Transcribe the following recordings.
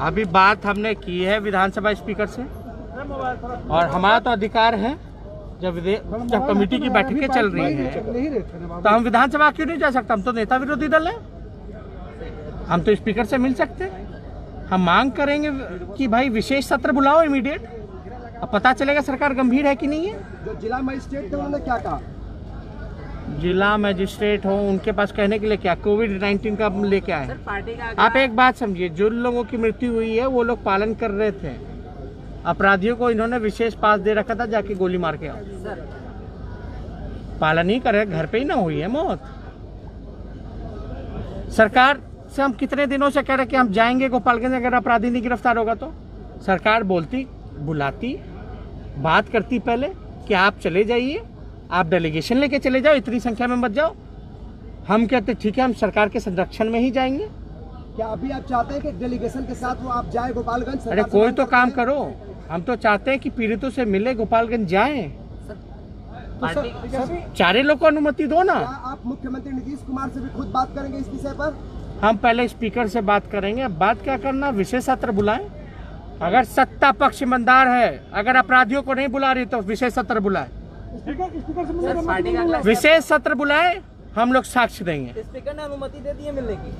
अभी बात हमने की है विधानसभा स्पीकर से। और हमारा तो अधिकार है, जब जब कमेटी की बैठकें चल रही है तो हम विधानसभा क्यों नहीं जा सकते? हम तो नेता विरोधी दल है। हम तो स्पीकर से मिल सकते। हम मांग करेंगे कि भाई विशेष सत्र बुलाओ इमीडिएट अब पता चलेगा सरकार गंभीर है कि नहीं है। जो जिला मजिस्ट्रेट उन्होंने क्या कहा? जिला मजिस्ट्रेट हो उनके पास कहने के लिए क्या? कोविड 19 का लेके आए आप एक बात समझिए जो लोगों की मृत्यु हुई है वो लोग पालन कर रहे थे। अपराधियों को इन्होंने विशेष पास दे रखा था जाके गोली मार के आओ। पालन ही करे घर पे ही ना हुई है मौत। सरकार से हम कितने दिनों से कह रहे कि हम जाएँगे गोपालगंज अगर अपराधी नहीं गिरफ़्तार होगा तो? सरकार बोलती बुलाती बात करती पहले कि आप चले जाइए। आप डेलीगेशन लेके चले जाओ इतनी संख्या में मत जाओ। हम कहते ठीक है हम सरकार के संरक्षण में ही जाएँगे। क्या अभी आप चाहते हैं कि डेलीगेशन के साथ वो आप जाए गोपालगंज? अरे कोई तो काम करो। हम तो चाहते हैं कि पीड़ितों से मिले गोपालगंज जाएँ। पार्टी चारे लोग को अनुमति दो ना। आप मुख्यमंत्री नीतीश कुमार से भी खुद बात करेंगे इस विषय पर? हम पहले स्पीकर से बात करेंगे। अब बात क्या करना विशेष सत्र बुलाएँ। अगर सत्ता पक्ष ईमानदार है अगर अपराधियों को नहीं बुला रही तो विशेष सत्र बुलाए। विशेष सत्र बुलाए हम लोग साक्ष्य देंगे। स्पीकर ने अनुमति दे दी है मिलने की।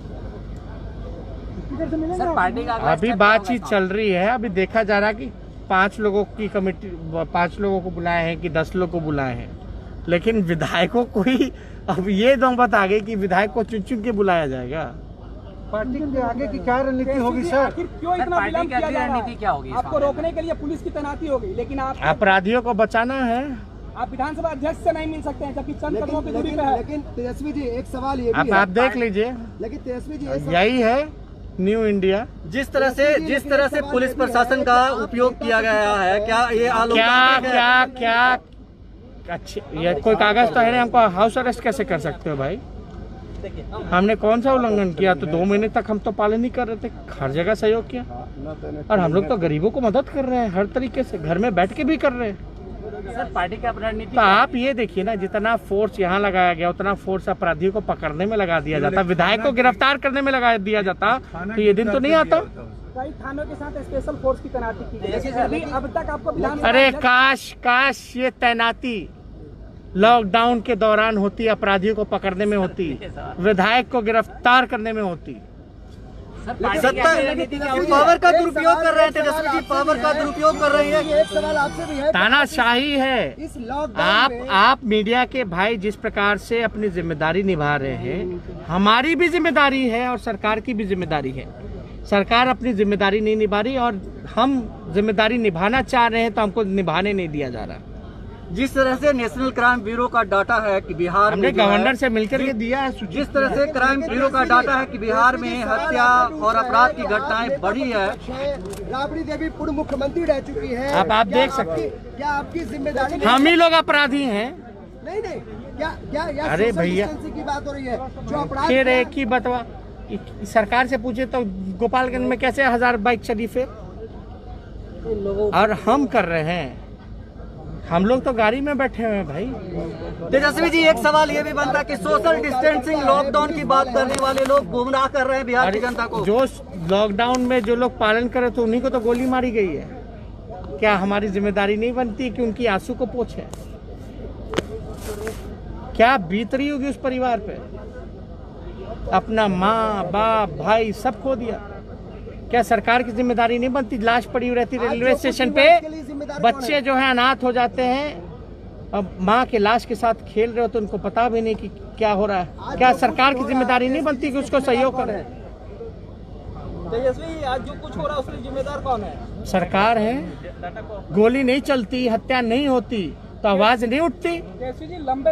सर पार्टी का अभी बातचीत चल रही है अभी देखा जा रहा है कि पाँच लोगों की कमेटी पाँच लोगों को बुलाए हैं कि दस लोग को बुलाए हैं। लेकिन विधायकों को ही अब ये नौबत आ गई कि विधायक को चुन चुन के बुलाया जाएगा। पार्टी के आगे की क्या रणनीति होगी सर? आखिर क्यों इतना पार्टी विलंब की किया जा रहा रणनीति है क्या होगी आपको रोकने के लिए पुलिस की तैनाती होगी लेकिन आप अपराधियों को बचाना है। आप विधानसभा अध्यक्ष से नहीं मिल सकते हैं जबकि चंद कदमों की दूरी पे है। लेकिन तेजस्वी जी एक सवाल ये है। आप देख लीजिए। लेकिन तेजस्वी जी यही है न्यू इंडिया जिस तरह से जिस तरह से पुलिस प्रशासन का उपयोग किया गया है क्या ये क्या क्या क्या अच्छे ये कोई कागज़ तो है नहीं हमको हाउस अरेस्ट कैसे कर सकते हो भाई? हमने कौन सा उल्लंघन किया? तो दो महीने तक हम तो पालन नहीं कर रहे थे हर जगह सहयोग किया। और हम लोग तो गरीबों को मदद कर रहे हैं हर तरीके से घर में बैठ के भी कर रहे हैं। सर पार्टी का रणनीति तो आप ये देखिए ना जितना फोर्स यहाँ लगाया गया उतना फोर्स अपराधियों को पकड़ने में लगा दिया जाता विधायक को गिरफ़्तार करने में लगा दिया जाता तो ये दिन तो नहीं आता? कई थानों के साथ स्पेशल फोर्स की तैनाती की गई अब तक आपको अरे काश काश ये तैनाती लॉकडाउन के दौरान होती अपराधियों को पकड़ने में होती विधायक को गिरफ़्तार करने में होती। सत्ता पावर का दुरुपयोग कर रहे थे तेजस्वी जी पावर का दुरुपयोग कर रहे हैं। एक सवाल आपसे भी है। तानाशाही है। आप आप मीडिया के भाई जिस प्रकार से अपनी ज़िम्मेदारी निभा रहे हैं हमारी भी ज़िम्मेदारी है और सरकार की भी ज़िम्मेदारी है। सरकार अपनी ज़िम्मेदारी नहीं निभा रही और हम ज़िम्मेदारी निभाना चाह रहे हैं तो हमको निभाने नहीं दिया जा रहा। जिस तरह से नेशनल क्राइम ब्यूरो का डाटा है कि बिहार हमने में गवर्नर से मिलकर के दिया है जिस तरह से क्राइम ब्यूरो का डाटा है कि बिहार में हत्या और अपराध की घटनाएँ बढ़ी है। राबड़ी देवी पूर्व मुख्यमंत्री रह चुकी है। अब आप देख सकते आपकी- क्या आपकी ज़िम्मेदारी हम ही लोग अपराधी हैं। नहीं नहीं। क्या क्या या अरे भैया। की बात हो रही है? जो अपराध फिर एक ही बतवा सरकार से पूछे तो गोपालगंज में कैसे हज़ार बाइक शरीफ है और हम कर रहे हैं। हम लोग तो गाड़ी में बैठे हुए हैं भाई। तेजस्वी जी एक सवाल ये भी बनता है कि सोशल डिस्टेंसिंग लॉकडाउन की बात करने वाले लोग गुमराह कर रहे हैं बिहार की जनता को। जो लॉकडाउन में जो लोग पालन करे तो उन्हीं को तो गोली मारी गई है। क्या हमारी ज़िम्मेदारी नहीं बनती कि उनकी आँसू को पोछे? क्या बीत रही होगी उस परिवार पे? अपना माँ बाप भाई सब खो दिया। क्या सरकार की ज़िम्मेदारी नहीं बनती? लाश पड़ी हुई रहती रेलवे स्टेशन पे। बच्चे? जो है अनाथ हो जाते हैं। अब माँ के लाश के साथ खेल रहे हो तो उनको पता भी नहीं कि क्या हो रहा है। क्या सरकार की ज़िम्मेदारी नहीं बनती कि उसको सहयोग करे? तेजस्वी आज जो कुछ हो रहा है उसके जिम्मेदार कौन है? सरकार है। गोली नहीं चलती हत्या नहीं होती तो आवाज़ नहीं उठती। तेजस्वी जी लंबे